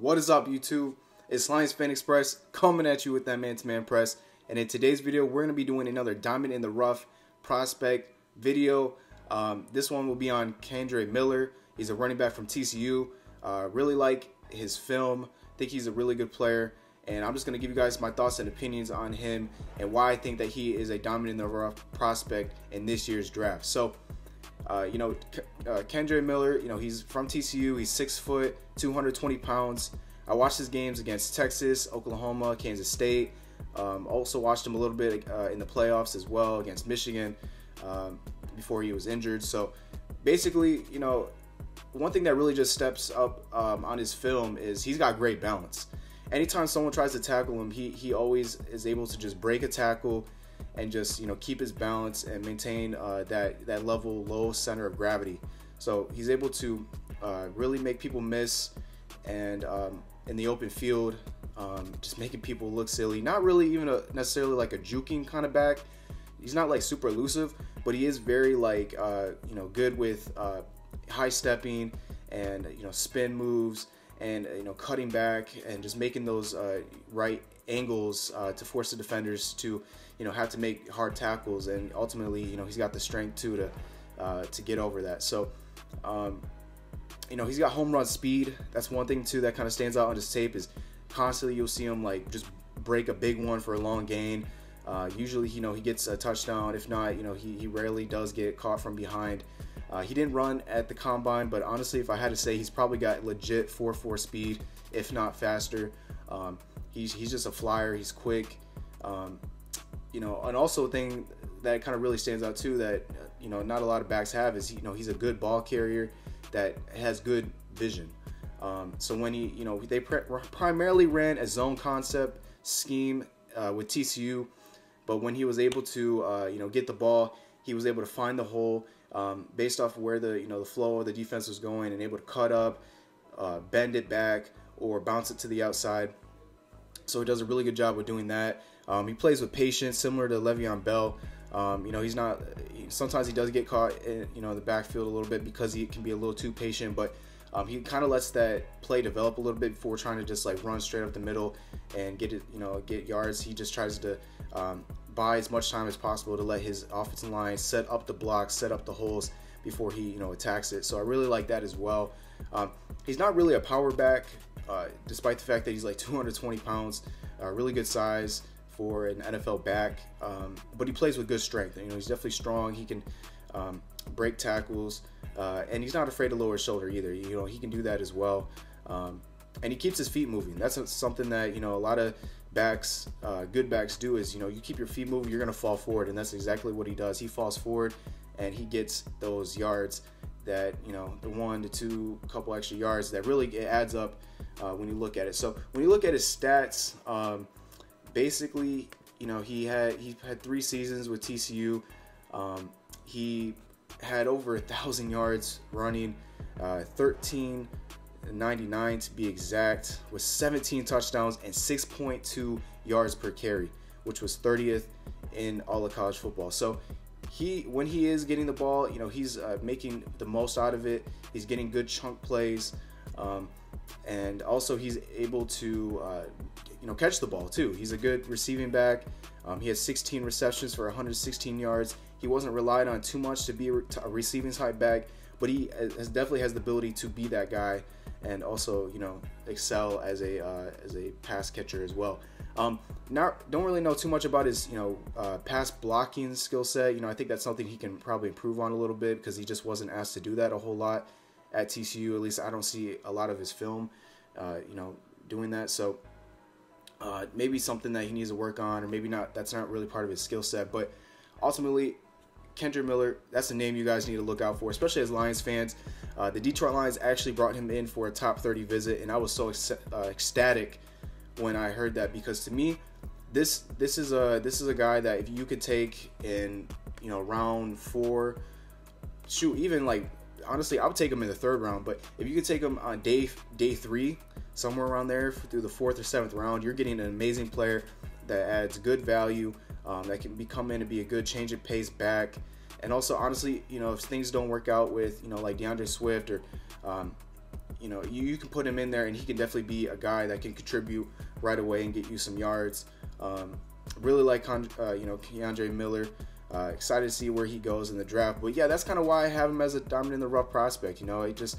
What is up, YouTube? It's Lions Fan Express coming at you with that man-to-man press. And in today's video, we're going to be doing another Diamond in the Rough prospect video. Um, this one will be on Kendre Miller. He's a running back from TCU. Uh, really like his film. I think he's a really good player. And I'm just going to give you guys my thoughts and opinions on him and why I think that he is a Diamond in the Rough prospect in this year's draft. So, uh, you know, uh, Kendre Miller, you know, he's from TCU. He's six foot, 220 pounds. I watched his games against Texas, Oklahoma, Kansas State. Um, also watched him a little bit uh, in the playoffs as well against Michigan um, before he was injured. So basically, you know, one thing that really just steps up um, on his film is he's got great balance. Anytime someone tries to tackle him, he he always is able to just break a tackle and just you know keep his balance and maintain uh, that that level low center of gravity. So he's able to uh, really make people miss and um, in the open field, um, just making people look silly. Not really even a, necessarily like a juking kind of back. He's not like super elusive, but he is very like uh, you know good with uh, high stepping and you know spin moves and you know cutting back and just making those uh, right angles uh, to force the defenders to you know have to make hard tackles and ultimately you know he's got the strength too to uh, to get over that so um, you know he's got home run speed that's one thing too that kind of stands out on his tape is constantly you'll see him like just break a big one for a long gain uh, usually you know he gets a touchdown if not you know he, he rarely does get caught from behind uh, he didn't run at the combine, but honestly, if I had to say, he's probably got legit 4-4 speed, if not faster. Um, he's, he's just a flyer. He's quick. Um, you know, and also a thing that kind of really stands out too that you know not a lot of backs have is you know he's a good ball carrier that has good vision. Um, so when he you know they primarily ran a zone concept scheme uh, with TCU, but when he was able to uh, you know get the ball, he was able to find the hole um, based off of where the you know the flow of the defense was going and able to cut up, uh, bend it back, or bounce it to the outside. So he does a really good job with doing that. Um, he plays with patience, similar to Le'Veon Bell. Um, you know, he's not. Sometimes he does get caught, in, you know, in the backfield a little bit because he can be a little too patient. But um, he kind of lets that play develop a little bit before trying to just like run straight up the middle and get it, you know, get yards. He just tries to um, buy as much time as possible to let his offensive line set up the blocks, set up the holes before he you know attacks it. So I really like that as well. Um, he's not really a power back, uh, despite the fact that he's like 220 pounds, uh, really good size for an NFL back. Um, but he plays with good strength. You know, he's definitely strong. He can um, break tackles, uh, and he's not afraid to lower his shoulder either. You know, he can do that as well. Um, and he keeps his feet moving. That's something that you know a lot of backs, uh, good backs do is, you know, you keep your feet moving, you're going to fall forward. And that's exactly what he does. He falls forward and he gets those yards that, you know, the one to two couple extra yards that really adds up uh, when you look at it. So when you look at his stats, um, basically, you know, he had he had three seasons with TCU. Um, he had over a thousand yards running, uh, 13 99 to be exact, with 17 touchdowns and 6.2 yards per carry, which was 30th in all of college football. So he, when he is getting the ball, you know, he's uh, making the most out of it. He's getting good chunk plays, um, and also he's able to, uh, you know, catch the ball too. He's a good receiving back. Um, he has 16 receptions for 116 yards. He wasn't relied on too much to be a receiving type back, but he has, definitely has the ability to be that guy and also you know excel as a uh, as a pass catcher as well. Um, not don't really know too much about his you know uh, pass blocking skill set. You know I think that's something he can probably improve on a little bit because he just wasn't asked to do that a whole lot at TCU. At least I don't see a lot of his film. Uh, you know doing that so. Uh, maybe something that he needs to work on, or maybe not. That's not really part of his skill set. But ultimately, Kendre Miller, that's the name you guys need to look out for, especially as Lions fans. Uh, the Detroit Lions actually brought him in for a top 30 visit, and I was so uh, ecstatic when I heard that because to me, this this is a this is a guy that if you could take in you know round four, shoot even like honestly I would take him in the third round, but if you could take him on day day three, somewhere around there through the fourth or seventh round, you're getting an amazing player that adds good value, um, that can become in and be a good change of pace back and also honestly, you know, if things don't work out with you know like D'Andre Swift or um, you know, you, you can put him in there and he can definitely be a guy that can contribute right away and get you some yards. Um, really like, uh, you know, Kendre Miller. Uh, excited to see where he goes in the draft. But yeah, that's kind of why I have him as a diamond in the rough prospect. You know, it just,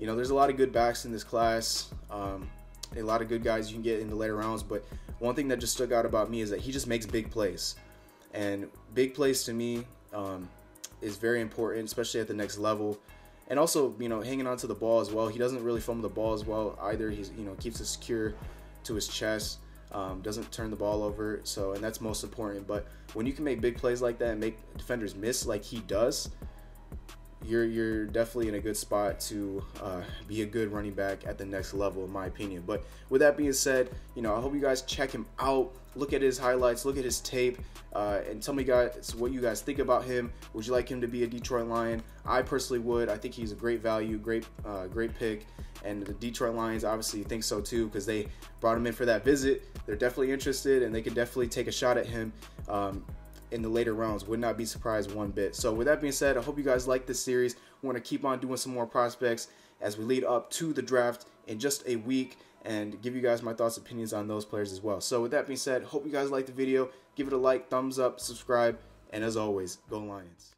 you know, there's a lot of good backs in this class. Um, a lot of good guys you can get in the later rounds. But one thing that just stuck out about me is that he just makes big plays. And big plays to me um, is very important, especially at the next level. And also, you know, hanging onto the ball as well. He doesn't really fumble the ball as well either. He's, you know, keeps it secure to his chest, um, doesn't turn the ball over. So, and that's most important. But when you can make big plays like that and make defenders miss like he does, you're you're definitely in a good spot to uh, be a good running back at the next level, in my opinion. But with that being said, you know I hope you guys check him out, look at his highlights, look at his tape, uh, and tell me guys what you guys think about him. Would you like him to be a Detroit Lion? I personally would. I think he's a great value, great uh, great pick, and the Detroit Lions obviously think so too because they brought him in for that visit. They're definitely interested, and they can definitely take a shot at him. Um, in the later rounds. Would not be surprised one bit. So with that being said, I hope you guys like this series. We want to keep on doing some more prospects as we lead up to the draft in just a week and give you guys my thoughts opinions on those players as well. So with that being said, hope you guys like the video. Give it a like, thumbs up, subscribe, and as always, go Lions.